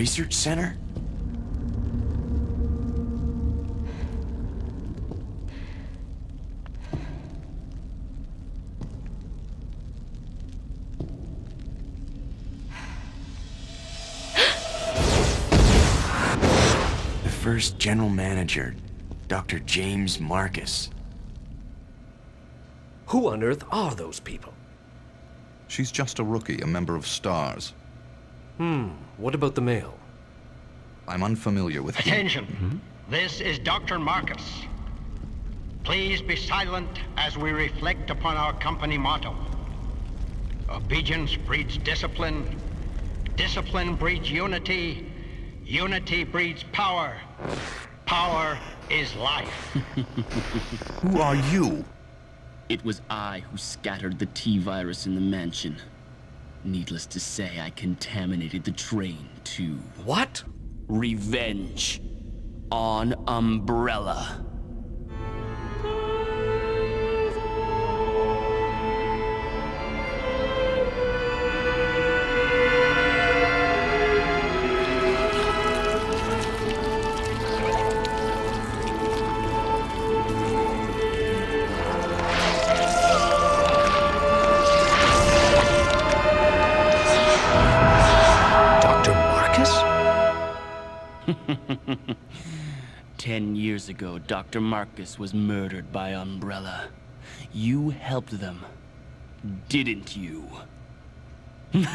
The Umbrella Research Center? the first general manager, Dr. James Marcus. Who on earth are those people? She's just a rookie, a member of STARS. Hmm, what about the male? I'm unfamiliar with him. Attention. This is Dr. Marcus. Please be silent as we reflect upon our company motto. Obedience breeds discipline. Discipline breeds unity. Unity breeds power. Power is life. Who are you? It was I who scattered the T-virus in the mansion. Needless to say, I contaminated the train, too. What? Revenge. On Umbrella. Ten years ago, Dr. Marcus was murdered by Umbrella. You helped them, didn't you?